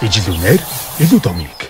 e de Leonel e do Dominic.